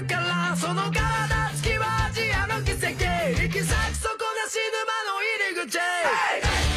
るからその体つきはアジアの奇跡行き先そこが死ぬ間の入り口、hey!